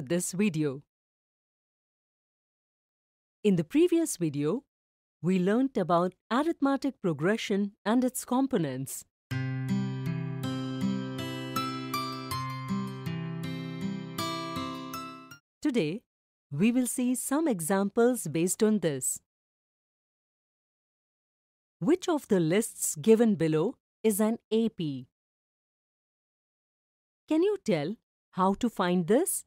to this video. In the previous video, we learnt about arithmetic progression and its components. Today, we will see some examples based on this. Which of the lists given below is an AP? Can you tell how to find this?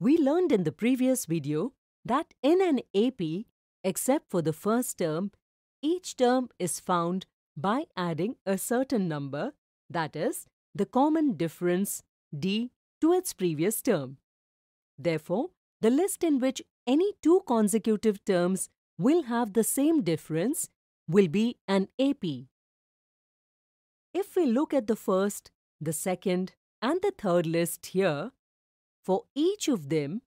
We learned in the previous video that in an AP, except for the first term, each term is found by adding a certain number, that is, the common difference d to its previous term. Therefore, the list in which any two consecutive terms will have the same difference will be an AP. If we look at the first, the second, and the third list here, for each of them,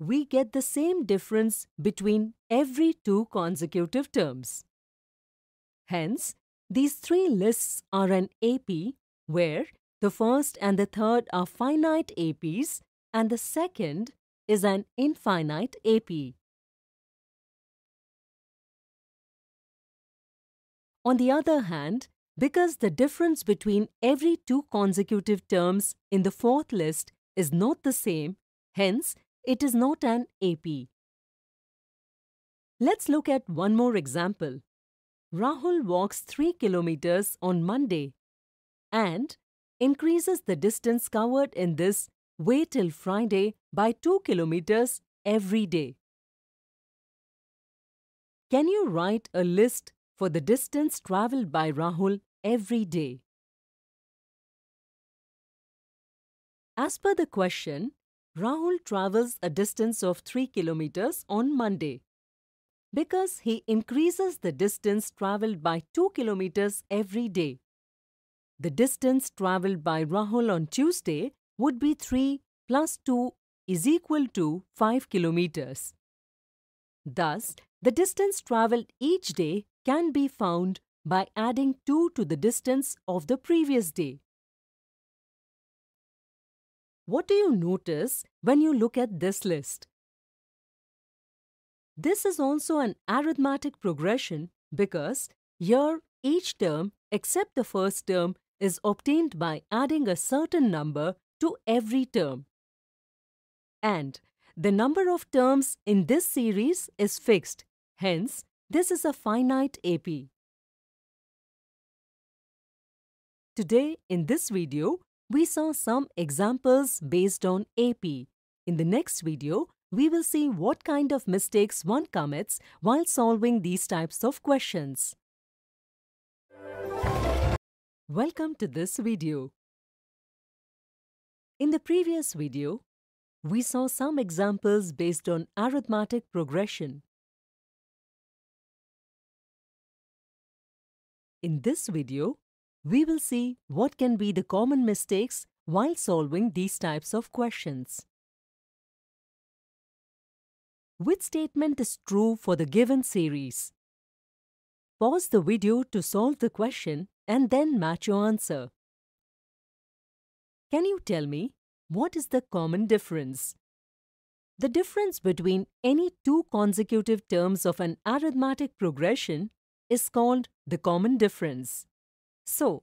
we get the same difference between every two consecutive terms. Hence, these three lists are an AP where the first and the third are finite APs and the second is an infinite AP. On the other hand, because the difference between every two consecutive terms in the fourth list is not the same, hence it is not an AP. Let's look at one more example. Rahul walks 3 kilometers on Monday and increases the distance covered in this way till Friday by 2 kilometers every day. Can you write a list for the distance travelled by Rahul every day? As per the question, Rahul travels a distance of 3 kilometers on Monday. Because he increases the distance travelled by 2 kilometers every day. The distance travelled by Rahul on Tuesday would be 3 plus 2 is equal to 5 kilometers. Thus, the distance travelled each day can be found by adding 2 to the distance of the previous day. What do you notice when you look at this list? This is also an arithmetic progression because here each term except the first term is obtained by adding a certain number to every term. And the number of terms in this series is fixed, hence this is a finite AP. Today in this video, we saw some examples based on AP. In the next video, we will see what kind of mistakes one commits while solving these types of questions. Welcome to this video. In the previous video, we saw some examples based on arithmetic progression. In this video, we will see what can be the common mistakes while solving these types of questions. Which statement is true for the given series? Pause the video to solve the question and then match your answer. Can you tell me what is the common difference? The difference between any two consecutive terms of an arithmetic progression is called the common difference. So,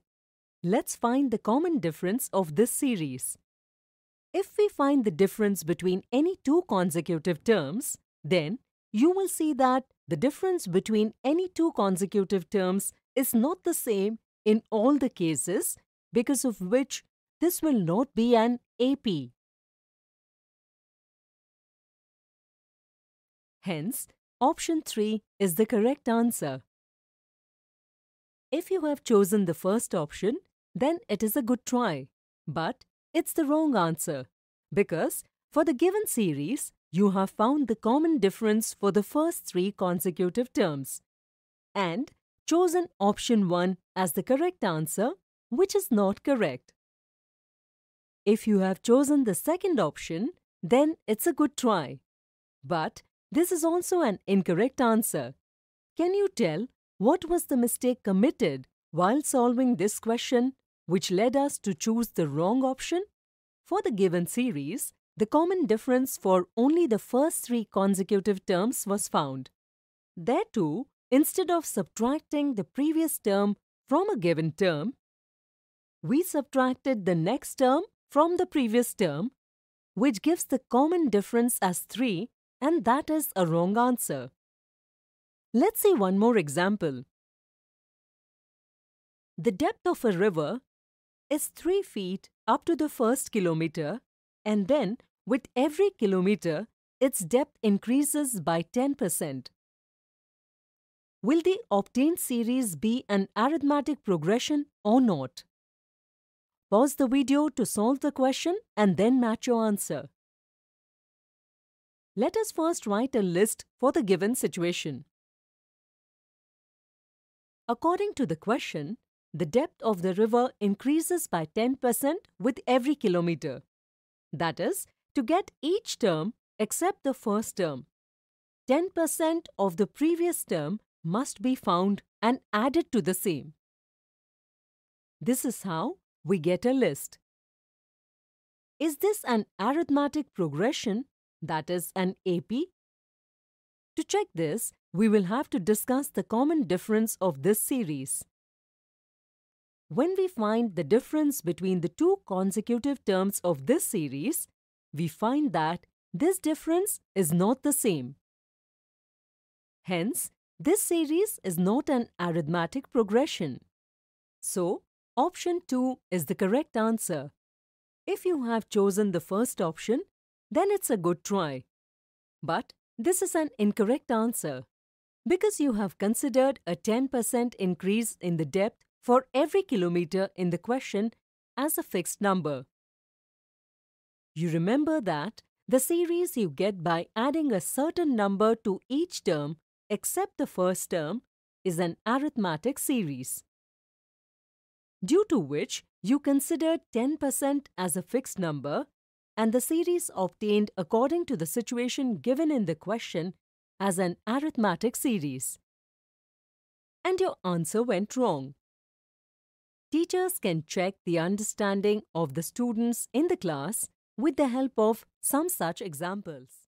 let's find the common difference of this series. If we find the difference between any two consecutive terms, then you will see that the difference between any two consecutive terms is not the same in all the cases because of which this will not be an AP. Hence, option 3 is the correct answer. If you have chosen the first option, then it is a good try. But it's the wrong answer because for the given series, you have found the common difference for the first three consecutive terms and chosen option 1 as the correct answer, which is not correct. If you have chosen the second option, then it's a good try. But this is also an incorrect answer. Can you tell what was the mistake committed while solving this question which led us to choose the wrong option? For the given series, the common difference for only the first three consecutive terms was found. There too, instead of subtracting the previous term from a given term, we subtracted the next term from the previous term, which gives the common difference as 3 and that is a wrong answer. Let's see one more example. The depth of a river is 3 feet up to the first kilometer and then with every kilometer its depth increases by 10%. Will the obtained series be an arithmetic progression or not? Pause the video to solve the question and then match your answer. Let us first write a list for the given situation. According to the question, the depth of the river increases by 10% with every kilometer. That is, to get each term except the first term, 10% of the previous term must be found and added to the same. This is how we get a list. Is this an arithmetic progression, that is an AP? To check this, we will have to discuss the common difference of this series. When we find the difference between the two consecutive terms of this series, we find that this difference is not the same. Hence, this series is not an arithmetic progression. So, option 2 is the correct answer. If you have chosen the first option, then it's a good try. But this is an incorrect answer because you have considered a 10% increase in the depth for every kilometer in the question as a fixed number. You remember that the series you get by adding a certain number to each term except the first term is an arithmetic series, due to which you considered 10% as a fixed number and the series obtained according to the situation given in the question as an arithmetic series. And your answer went wrong. Teachers can check the understanding of the students in the class with the help of some such examples.